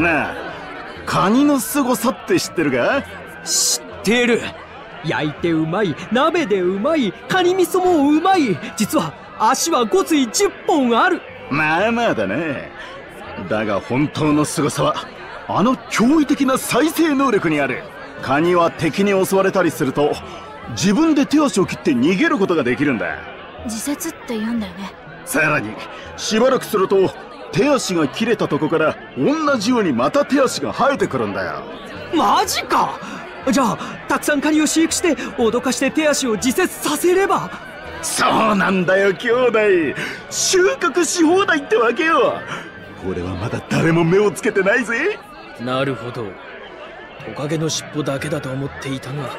なあカニの凄さって知ってるか？知ってる。焼いてうまい鍋でうまいカニ味噌もうまい。実は足は5対10本ある。まあまあだね。だが本当の凄さはあの驚異的な再生能力にある。カニは敵に襲われたりすると自分で手足を切って逃げることができるんだ。自節って言うんだよね。さらにしばらくすると手足が切れたとこから同じようにまた手足が生えてくるんだよ。マジか。じゃあたくさんカニを飼育して脅かして手足を自節させれば。そうなんだよ兄弟。収穫し放題ってわけよ。これはまだ誰も目をつけてないぜ。なるほど。トカゲの尻尾だけだと思っていたが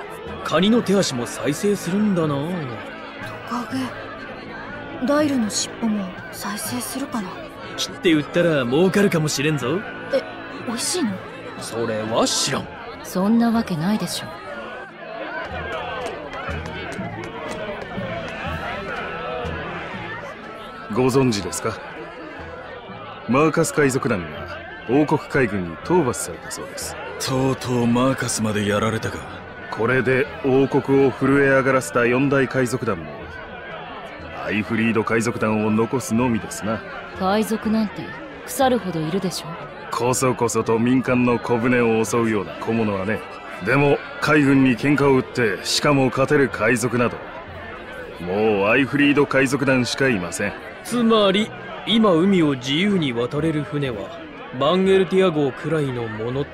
カニの手足も再生するんだな。トカゲ。ダイルの尻尾も再生するかな？切って売ったら儲かるかもしれんぞ。え美味しいの？それは知らん。そんなわけないでしょ。ご存知ですか？マーカス海賊団が王国海軍に討伐されたそうです。とうとうマーカスまでやられたか。これで王国を震え上がらせた四大海賊団もアイフリード海賊団を残すのみですな。海賊なんて腐るほどいるでしょ？こそこそと民間の小舟を襲うような小物はね。でも海軍に喧嘩を売ってしかも勝てる海賊など。もうアイフリード海賊団しかいません。つまり今海を自由に渡れる船はバンゲルティア号くらいのものっ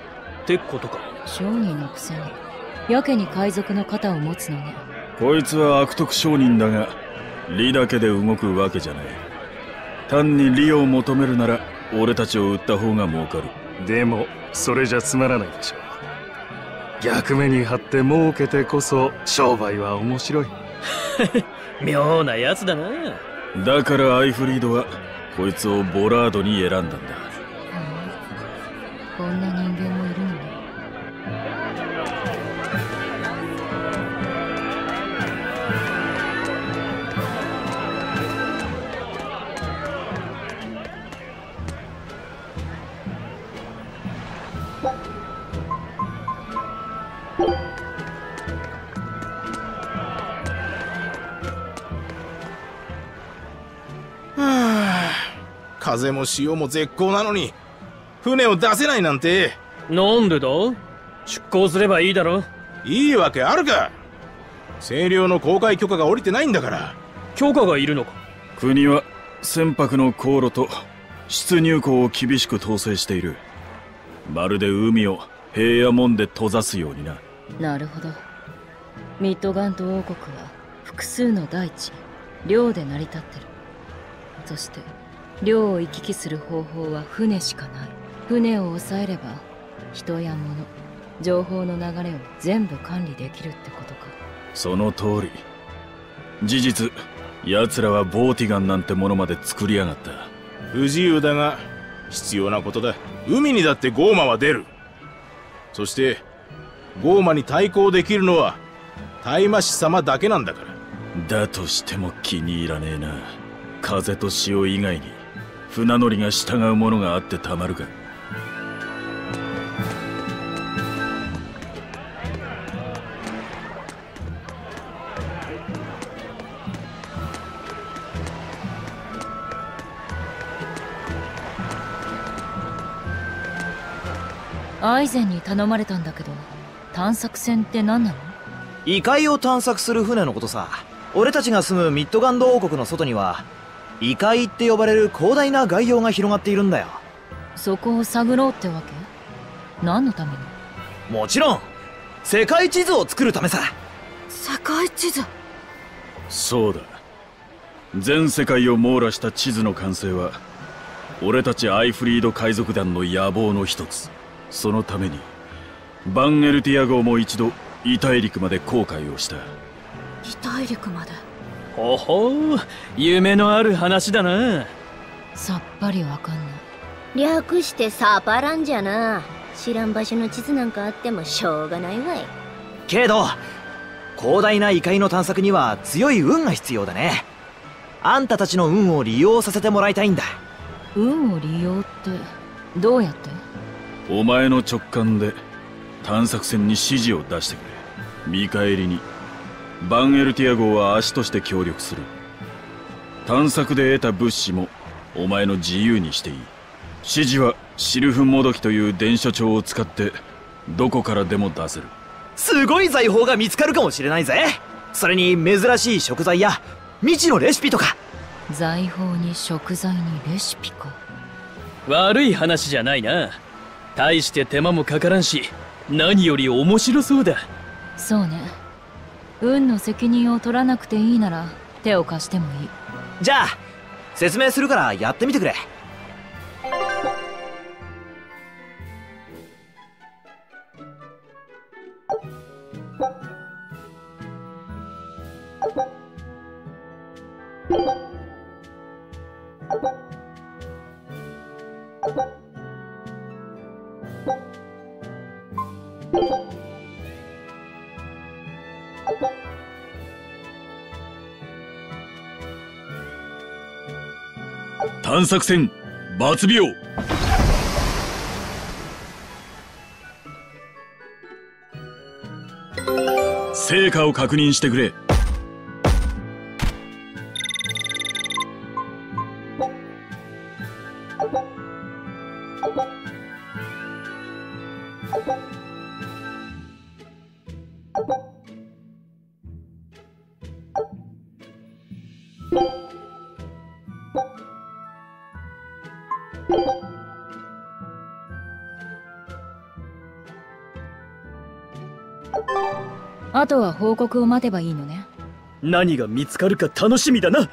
てことか。商人のくせに。やけに海賊の肩を持つのね。こいつは悪徳商人だが利だけで動くわけじゃない。単に利を求めるなら俺たちを売った方が儲かる。でもそれじゃつまらないでしょう。逆目に張って儲けてこそ商売は面白い。妙なやつだな。だからアイフリードはこいつをボラードに選んだんだ。こんな風も潮も絶好なのに船を出せないなんて。なんでだ？出港すればいいだろ。いいわけあるか。清涼の公開許可が下りてないんだから。許可がいるのか？国は船舶の航路と出入港を厳しく統制している。まるで海を平野門で閉ざすようにな。なるほど。ミッドガント王国は複数の大地領で成り立ってる。そして領を行き来する方法は船しかない。船を抑えれば人や物情報の流れを全部管理できるってことか。その通り。事実奴らはボーティガンなんてものまで作りやがった。不自由だが必要なことだ。海にだってゴーマは出る。そしてゴーマに対抗できるのは大魔師様だけなんだから。だとしても気に入らねえな。風と潮以外に船乗りが従うものがあってたまるか。アイゼンに頼まれたんだけど探索船って何なの？異界を探索する船のことさ。俺たちが住むミッドガンド王国の外には異界って呼ばれる広大な概要が広がっているんだよ。そこを探ろうってわけ？何のために？もちろん世界地図を作るためさ。世界地図？そうだ。全世界を網羅した地図の完成は俺たちアイフリード海賊団の野望の一つ。そのためにバンエルティア号も一度異大陸まで航海をした。異大陸まで？ほほう夢のある話だな。さっぱりわかんない。略してサパランじゃな。知らん場所の地図なんかあってもしょうがないわい。けど広大な異界の探索には強い運が必要だね。あんたたちの運を利用させてもらいたいんだ。運を利用ってどうやって？お前の直感で探索船に指示を出してくれ。見返りにバンエルティア号は足として協力する。探索で得た物資もお前の自由にしていい。指示はシルフもどきという伝書帳を使ってどこからでも出せる。すごい財宝が見つかるかもしれないぜ。それに珍しい食材や未知のレシピとか。財宝に食材にレシピか。悪い話じゃないな。大して手間もかからんし何より面白そうだ。そうね運の責任を取らなくていいなら手を貸してもいい。じゃあ説明するからやってみてくれ。探索船バツビオ。成果を確認してくれ。あとは報告を待てばいいのね。何が見つかるか楽しみだな。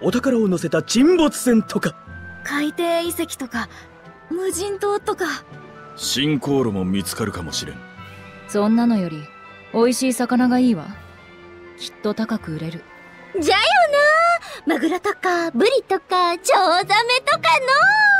お宝を乗せた沈没船とか。海底遺跡とか無人島とか。新航路も見つかるかもしれん。そんなのより美味しい魚がいいわ。きっと高く売れる。じゃよな。マグロとかブリとかチョウザメとかの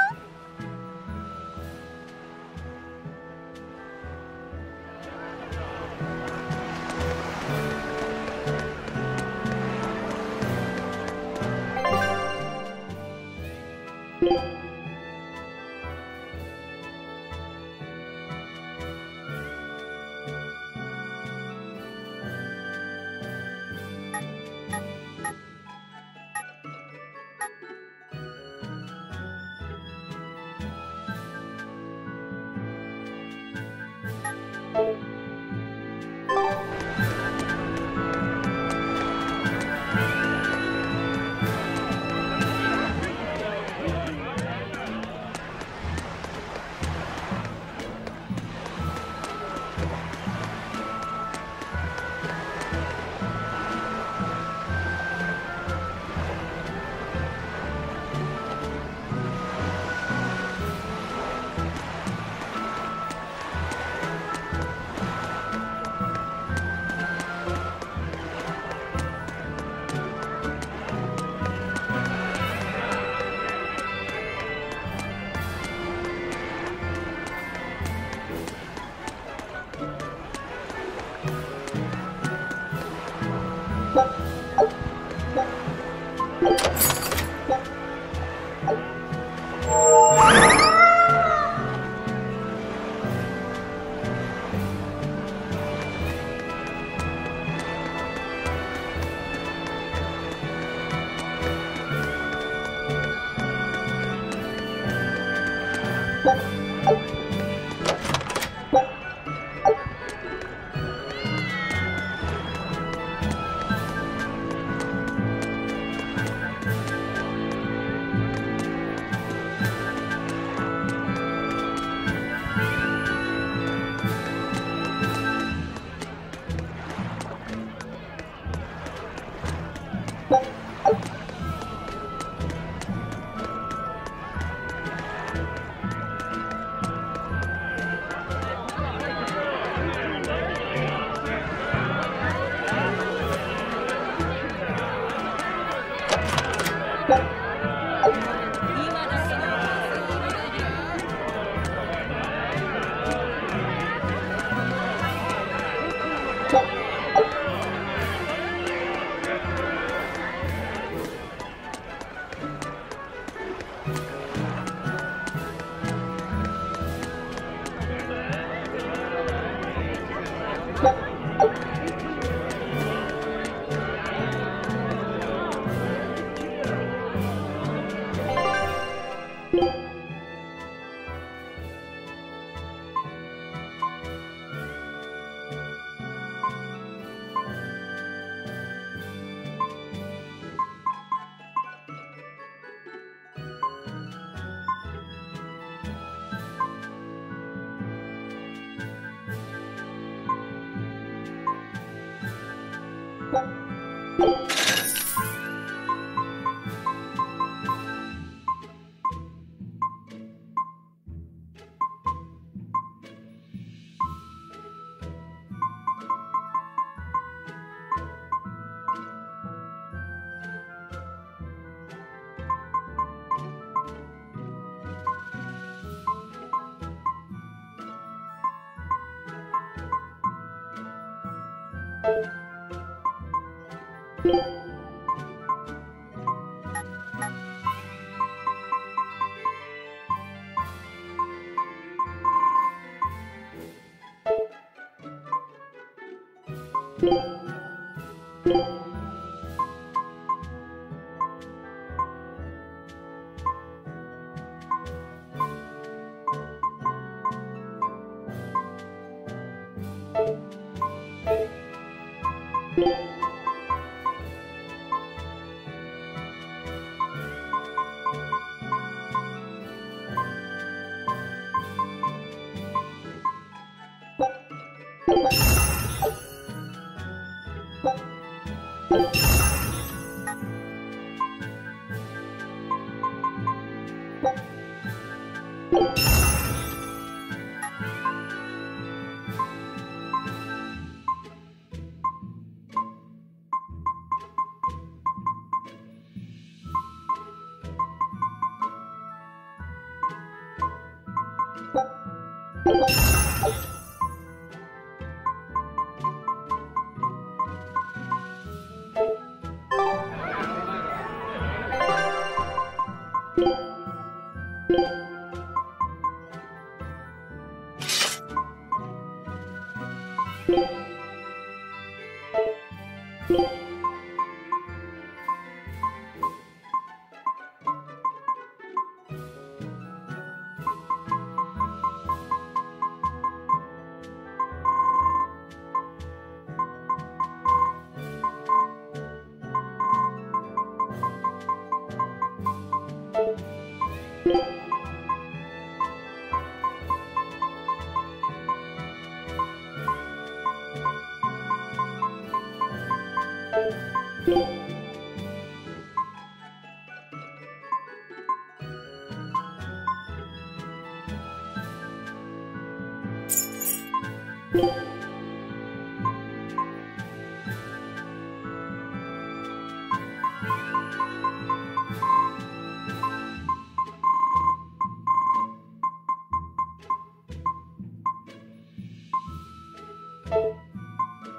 you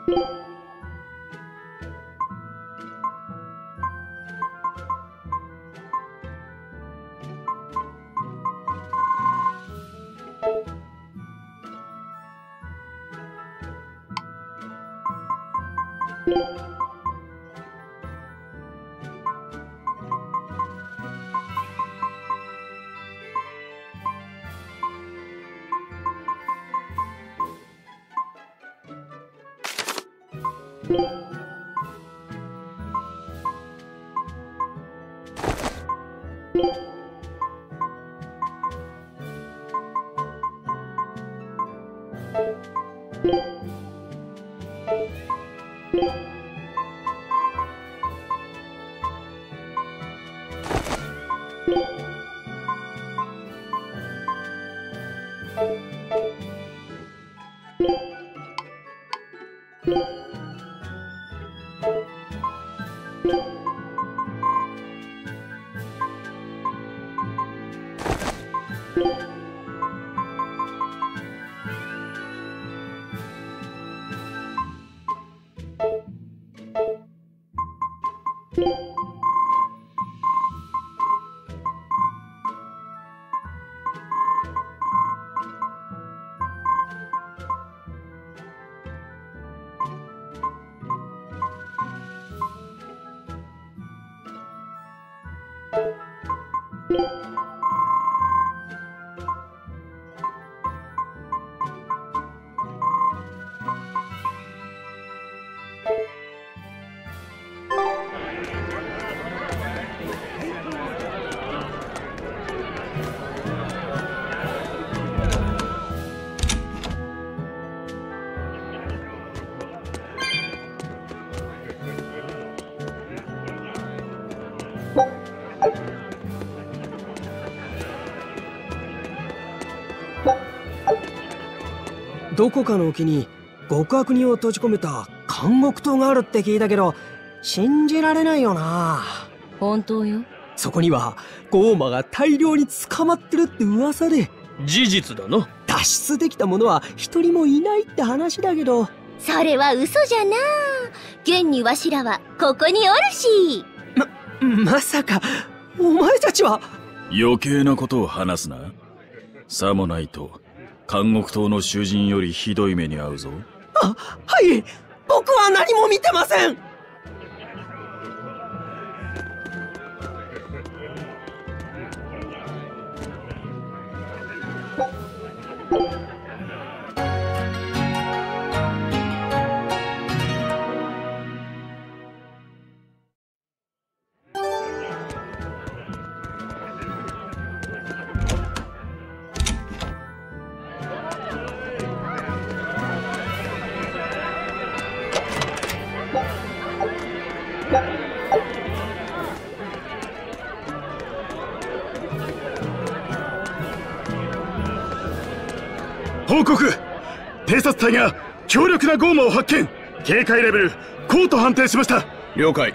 Música どこかの沖に極悪人を閉じ込めた監獄島があるって聞いたけど信じられないよな。本当よ。そこにはゴーマが大量に捕まってるって噂で。事実だな。脱出できた者は一人もいないって話だけど。それは嘘じゃな。現にわしらはここにおるし。まさかお前たちは。余計なことを話すな。さもないと監獄島の囚人よりひどい目に遭うぞ。あはい。僕は何も見てません。報告。偵察隊が強力なゴーマを発見。警戒レベル高と判定しました。了解。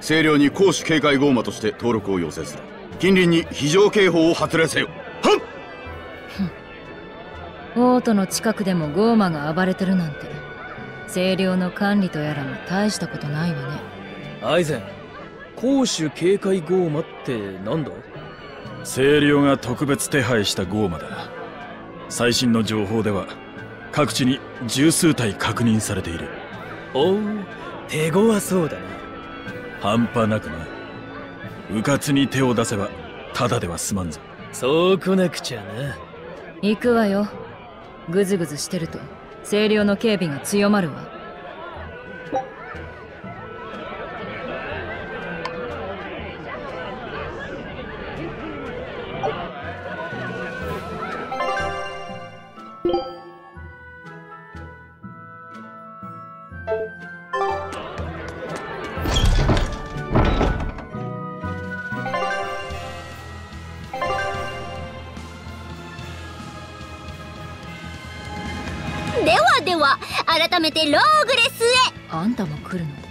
清涼に攻守警戒ゴーマとして登録を要請する。近隣に非常警報を発令せよ。はっ！オートの近くでもゴーマが暴れてるなんて。清涼の管理とやらも大したことないわね。アイゼン攻守警戒ゴーマってなんだ？清涼が特別手配したゴーマだ最新の情報では各地に十数体確認されている。おう手強そうだな。半端なくな迂闊に手を出せばただでは済まんぞ。そうこなくちゃな。行くわよ。グズグズしてると清涼の警備が強まるわ改めてローグレスへ。あんたも来るの？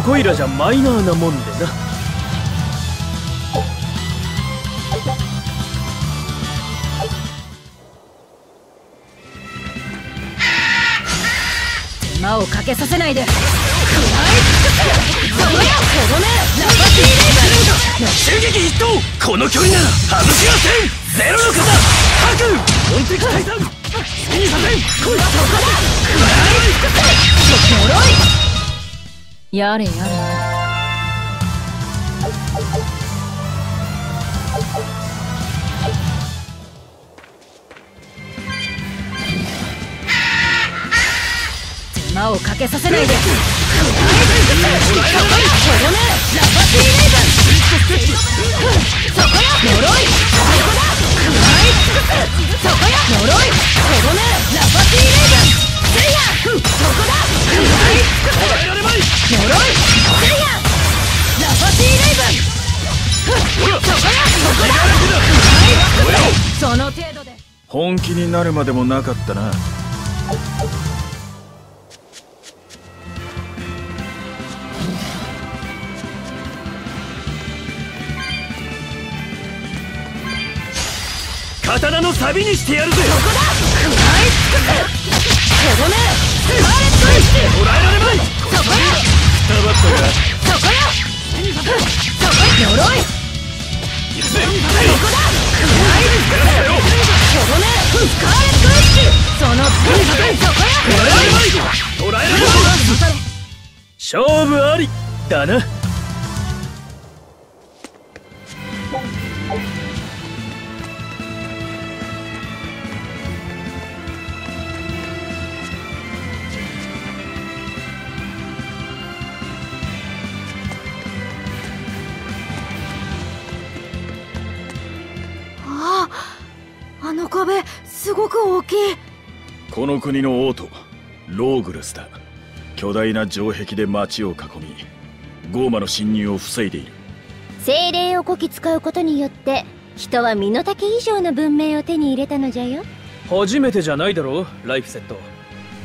ここいらじゃマイナーなもんでな。手間をかけさせないで。襲撃一等この距離なら外しません。ゼロの方各本敵退散好きにさせん。こいやれやれ。手間をかけさせないで。その程度で本気になるまでもなかったな刀のサビにしてやるぜそこだ。勝負ありだな。この国の王都ローグレスだ。巨大な城壁で町を囲みゴーマの侵入を防いでいる。精霊をこき使うことによって人は身の丈以上の文明を手に入れたのじゃよ。初めてじゃないだろライフセット。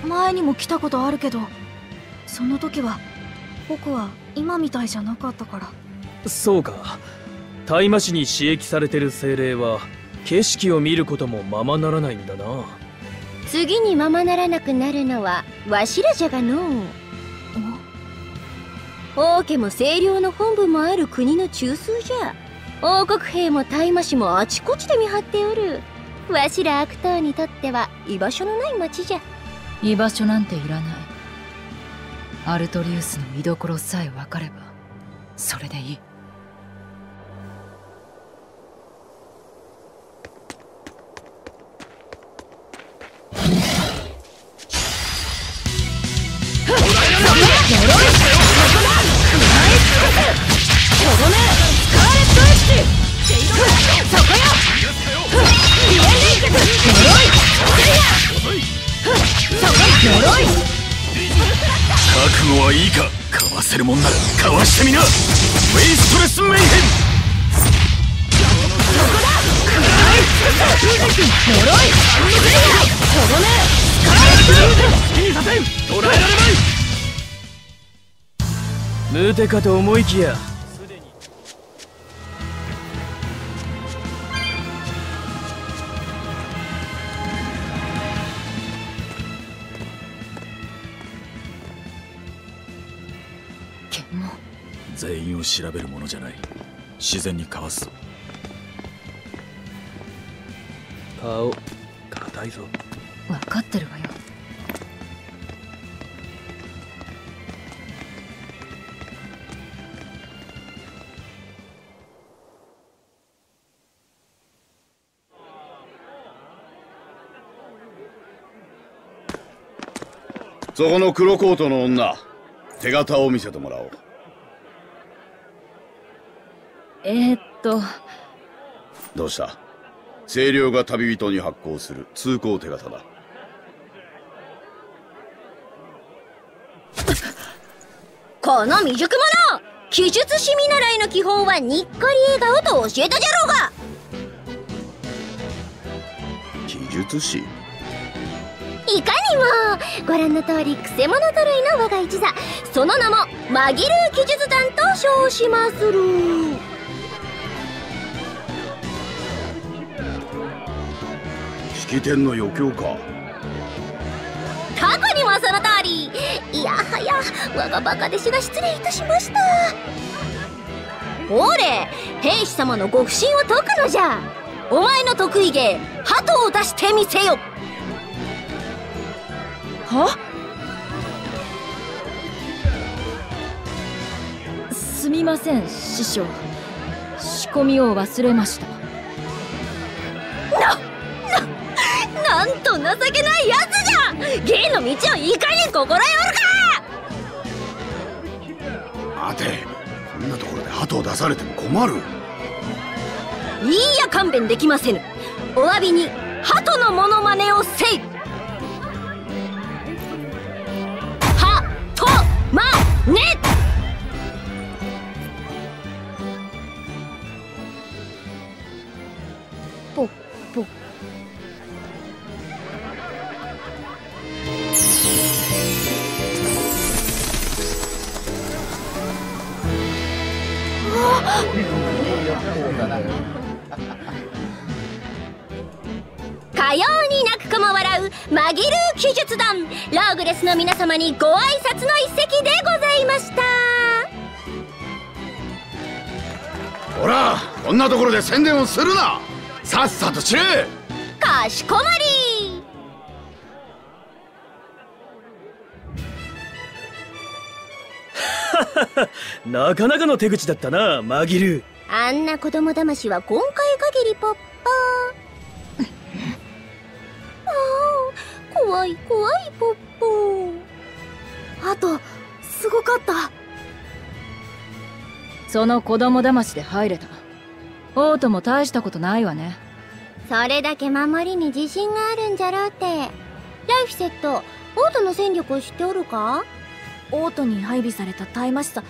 前にも来たことあるけどその時は僕は今みたいじゃなかったから。そうか。大麻市に刺激されてる精霊は景色を見ることもままならないんだな次にままならなくなるのはわしらじゃがのう。王家も清涼の本部もある国の中枢じゃ。王国兵も大麻市もあちこちで見張っておる。わしら悪党にとっては居場所のない町じゃ。居場所なんていらない。アルトリウスの見どころさえ分かればそれでいい。るもんならかわしてみな。ウェイストレスメイヘンムテかと思いきや全員を調べるものじゃない。自然にかわすぞ。顔硬いぞ。分かってるわよ。そこの黒コートの女手形を見せてもらおうえー、っと。どうした？清涼が旅人に発行する通行手形だ。この未熟者！記述師見習いの基本はにっこり笑顔と教えたじゃろうが！記述師いかにも！ご覧の通りくせ者揃いの我が一座。その名も紛る記述団と称しまする式典の余興か過去にもその通り。いやはや我がバカ弟子が失礼いたしました。ほれ兵士様のご不審を解くのじゃ。お前の得意芸鳩を出してみせよ。は？すみません師匠。仕込みを忘れました。な、なんと情けないやつじゃ芸の道をいかに心得おるか。待てこんなところで鳩を出されても困る。いいや勘弁できませぬ。お詫びに鳩のモノマネをせい。はとまね笑う紛る記述団。ローグレスの皆様にご挨拶の一席でございました。ほらこんなところで宣伝をするな。さっさと散れ。かしこまり。なかなかの手口だったなマギルあんな子供騙しは今回限りポッパ怖い怖いポッポあとすごかった。その子供騙しで入れた。オートも大したことないわね。それだけ守りに自信があるんじゃろうって。ライフセットオートの戦力を知っておるか？オートに配備された大魔師さ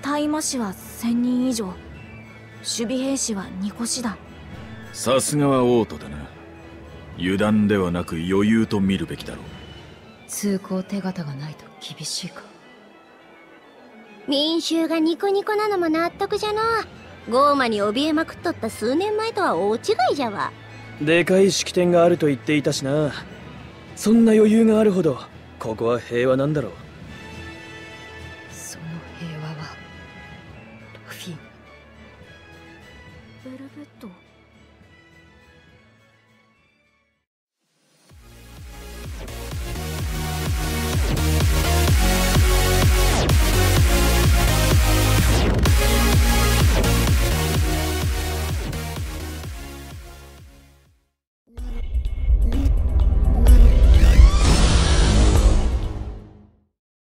大魔師は1000人以上。守備兵士は2個師団。さすがはオートだな油断ではなく余裕と見るべきだろう。通行手形がないと厳しいか。民衆がニコニコなのも納得じゃの。ゴーマに怯えまくっとった数年前とは大違いじゃわ。でかい式典があると言っていたしな。そんな余裕があるほどここは平和なんだろう